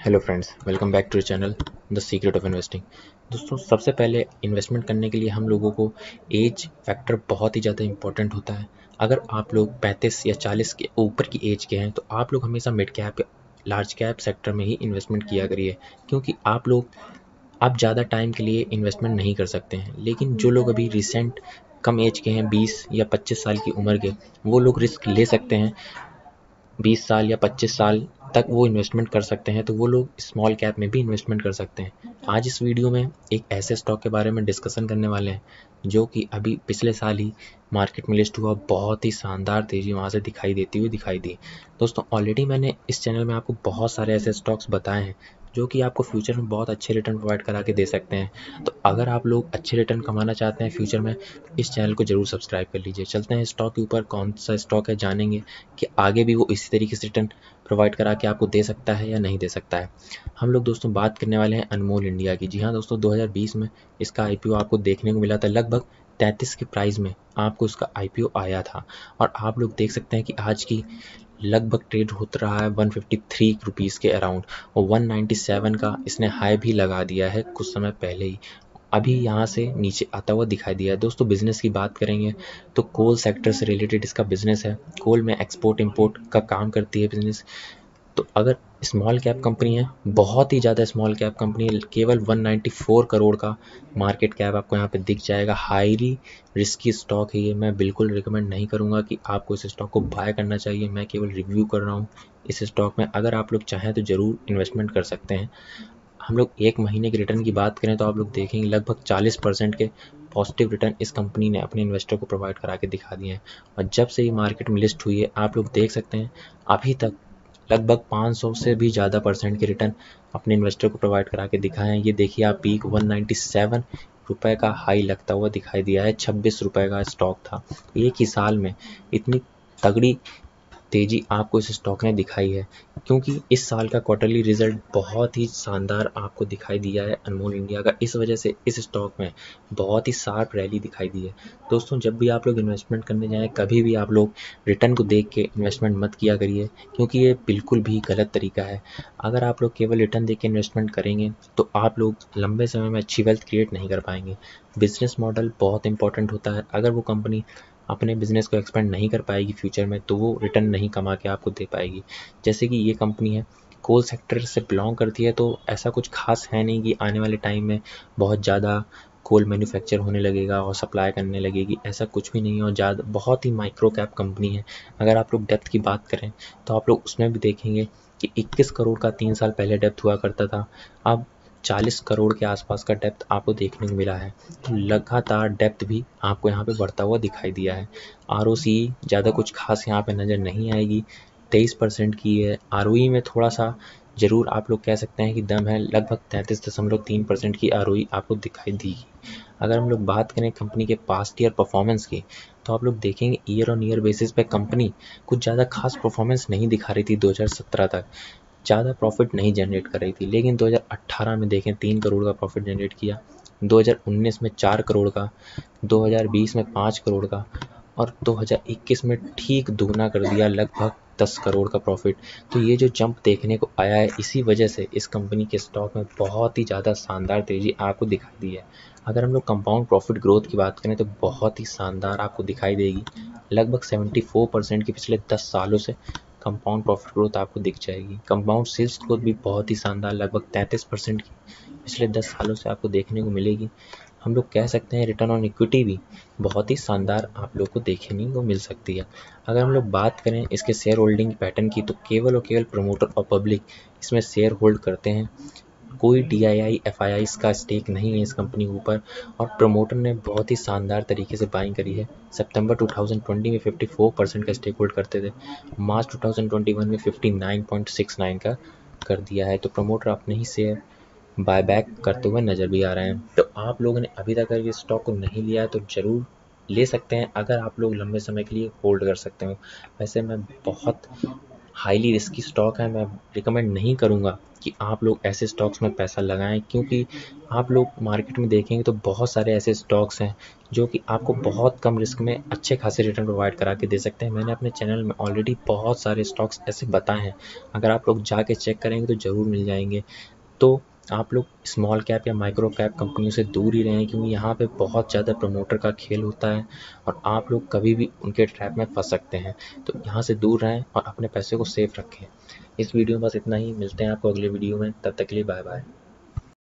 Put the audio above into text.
Hello friends welcome back to channel the secret of investing दोस्तों, सबसे पहले investment करने के लिए हम लोगों को एज फैक्टर बहुत ही ज़्यादा इंपॉर्टेंट होता है। अगर आप लोग 35 या 40 के ऊपर की एज के हैं तो आप लोग हमेशा mid cap large cap sector में ही इन्वेस्टमेंट किया करिए। क्योंकि आप लोग आप ज़्यादा टाइम के लिए इन्वेस्टमेंट नहीं कर सकते हैं। लेकिन जो लोग अभी रिसेंट कम एज के हैं 20 या 25 साल की उम्र के, वो लोग रिस्क ले सकते हैं। 20 साल या 25 साल तक वो इन्वेस्टमेंट कर सकते हैं तो वो लोग स्मॉल कैप में भी इन्वेस्टमेंट कर सकते हैं। आज इस वीडियो में एक ऐसे स्टॉक के बारे में डिस्कशन करने वाले हैं, जो कि अभी पिछले साल ही मार्केट में लिस्ट हुआ, बहुत ही शानदार तेज़ी वहाँ से दिखाई देती हुई दिखाई दी। दोस्तों ऑलरेडी मैंने इस चैनल में आपको बहुत सारे ऐसे स्टॉक्स बताए हैं जो कि आपको फ्यूचर में बहुत अच्छे रिटर्न प्रोवाइड करा के दे सकते हैं। तो अगर आप लोग अच्छे रिटर्न कमाना चाहते हैं फ्यूचर में, इस चैनल को ज़रूर सब्सक्राइब कर लीजिए। चलते हैं स्टॉक के ऊपर, कौन सा स्टॉक है जानेंगे कि आगे भी वो इसी तरीके से रिटर्न प्रोवाइड करा के आपको दे सकता है या नहीं दे सकता है। हम लोग दोस्तों बात करने वाले हैं अनमोल इंडिया की। जी हाँ दोस्तों 2020 में इसका आईपीओ आपको देखने को मिला था लगभग तैंतीस के प्राइस में आपको इसका आईपीओ आया था। और आप लोग देख सकते हैं कि आज की लगभग ट्रेड होता रहा है 153 फिफ्टी के अराउंड और वन नाइन्टी सेवन का इसने हाई भी लगा दिया है कुछ समय पहले ही। अभी यहाँ से नीचे आता हुआ दिखाई दिया है। दोस्तों बिज़नेस की बात करेंगे तो कोल सेक्टर से रिलेटेड इसका बिज़नेस है। कोल में एक्सपोर्ट इंपोर्ट का काम करती है बिज़नेस तो अगर स्मॉल कैप कंपनी है, बहुत ही ज़्यादा स्मॉल कैप कंपनी केवल 194 करोड़ का मार्केट कैप आपको यहाँ पे दिख जाएगा। हाईली रिस्की स्टॉक है ये, मैं बिल्कुल रिकमेंड नहीं करूँगा कि आपको इस स्टॉक को बाय करना चाहिए। मैं केवल रिव्यू कर रहा हूँ इस स्टॉक में। अगर आप लोग चाहें तो ज़रूर इन्वेस्टमेंट कर सकते हैं। हम लोग एक महीने के रिटर्न की बात करें तो आप लोग देखेंगे लगभग 40 परसेंट के पॉजिटिव रिटर्न इस कंपनी ने अपने इन्वेस्टर को प्रोवाइड करा के दिखा दिए हैं। और जब से ये मार्केट में लिस्ट हुई है, आप लोग देख सकते हैं, अभी तक लगभग 500 से भी ज़्यादा परसेंट के रिटर्न अपने इन्वेस्टर को प्रोवाइड करा के दिखाए। हैं ये देखिए, आप पीक 197 रुपए का हाई लगता हुआ दिखाई दिया है। छब्बीस रुपए का स्टॉक था। एक ही साल में इतनी तगड़ी तेज़ी आपको इस स्टॉक ने दिखाई है, क्योंकि इस साल का क्वार्टरली रिज़ल्ट बहुत ही शानदार आपको दिखाई दिया है अनमोल इंडिया का। इस वजह से इस स्टॉक में बहुत ही शार्प रैली दिखाई दी है। दोस्तों, जब भी आप लोग इन्वेस्टमेंट करने जाएँ, कभी भी आप लोग रिटर्न को देख के इन्वेस्टमेंट मत किया करिए, क्योंकि ये बिल्कुल भी गलत तरीका है। अगर आप लोग केवल रिटर्न देख के इन्वेस्टमेंट करेंगे तो आप लोग लंबे समय में अच्छी वेल्थ क्रिएट नहीं कर पाएँगे। बिज़नेस मॉडल बहुत इंपॉर्टेंट होता है। अगर वो कंपनी अपने बिज़नेस को एक्सपेंड नहीं कर पाएगी फ्यूचर में तो वो रिटर्न नहीं कमा के आपको दे पाएगी। जैसे कि ये कंपनी है कोल सेक्टर से बिलोंग करती है तो ऐसा कुछ खास है नहीं कि आने वाले टाइम में बहुत ज़्यादा कोल मैन्युफैक्चर होने लगेगा और सप्लाई करने लगेगी, ऐसा कुछ भी नहीं है। और ज़्यादा, बहुत ही माइक्रो कैप कंपनी है। अगर आप लोग डेप्थ की बात करें तो आप लोग उसमें भी देखेंगे कि 21 करोड़ का तीन साल पहले डेप्थ हुआ करता था। अब 40 करोड़ के आसपास का डेप्थ आपको देखने को मिला है। तो लगातार डेप्थ भी आपको यहाँ पे बढ़ता हुआ दिखाई दिया है। आरओसी ज़्यादा कुछ खास यहाँ पे नज़र नहीं आएगी। तेईस परसेंट की है। आरओई में थोड़ा सा ज़रूर आप लोग कह सकते हैं कि दम है। लगभग तैंतीस दशमलव तीन परसेंट की आर आपको दिखाई दी अगर हम लोग बात करें कंपनी के पास्ट ईयर परफॉर्मेंस की तो आप लोग देखेंगे ईयर ऑन ईयर बेसिस पे कंपनी कुछ ज़्यादा खास परफॉर्मेंस नहीं दिखा रही थी 2017 तक। ज़्यादा प्रॉफिट नहीं जनरेट कर रही थी। लेकिन 2018 में देखें, तीन करोड़ का प्रॉफिट जनरेट किया। 2019 में चार करोड़ का। 2020 में पाँच करोड़ का। और 2021 में ठीक दुगना कर दिया, लगभग दस करोड़ का प्रॉफिट तो ये जो जंप देखने को आया है, इसी वजह से इस कंपनी के स्टॉक में बहुत ही ज़्यादा शानदार तेज़ी आपको दिखाई दी है। अगर हम लोग कंपाउंड प्रॉफिट ग्रोथ की बात करें तो बहुत ही शानदार आपको दिखाई देगी। लगभग 74 परसेंट की पिछले 10 सालों से। कंपाउंड प्रॉफिट ग्रोथ आपको दिख जाएगी। कंपाउंड सेल्स ग्रोथ भी बहुत ही शानदार, लगभग तैंतीस परसेंट की, पिछले दस सालों से आपको देखने को मिलेगी। हम लोग कह सकते हैं रिटर्न ऑन इक्विटी भी बहुत ही शानदार आप लोग को देखने को मिल सकती है। अगर हम लोग बात करें इसके शेयर होल्डिंग पैटर्न की तो केवल और केवल प्रमोटर और पब्लिक इसमें शेयर होल्ड करते हैं। कोई D I I F I आई का स्टेक नहीं है इस कंपनी के ऊपर और प्रमोटर ने बहुत ही शानदार तरीके से बाइंग करी है। सितंबर 2020 में 54 परसेंट का स्टेक होल्ड करते थे। मार्च 2021 में 59.69 का कर दिया है। तो प्रमोटर अपने ही शेयर बाय बैक करते हुए नज़र भी आ रहे हैं। तो आप लोगों ने अभी तक अगर ये स्टॉक को नहीं लिया तो ज़रूर ले सकते हैं। अगर आप लोग लंबे समय के लिए होल्ड कर सकते हो। वैसे मैं बहुत हाईली रिस्की स्टॉक है, मैं रिकमेंड नहीं करूँगा कि आप लोग ऐसे स्टॉक्स में पैसा लगाएँ, क्योंकि आप लोग मार्केट में देखेंगे तो बहुत सारे ऐसे स्टॉक्स हैं जो कि आपको बहुत कम रिस्क में अच्छे खासे रिटर्न प्रोवाइड करा के दे सकते हैं। मैंने अपने चैनल में ऑलरेडी बहुत सारे स्टॉक्स ऐसे बताए हैं। अगर आप लोग जाके चेक करेंगे तो ज़रूर मिल जाएँगे। तो आप लोग स्मॉल कैप या माइक्रो कैप कंपनियों से दूर ही रहें, क्योंकि यहाँ पे बहुत ज़्यादा प्रमोटर का खेल होता है और आप लोग कभी भी उनके ट्रैप में फंस सकते हैं। तो यहाँ से दूर रहें और अपने पैसे को सेफ़ रखें। इस वीडियो में बस इतना ही। मिलते हैं आपको अगले वीडियो में। तब तक के लिए बाय बाय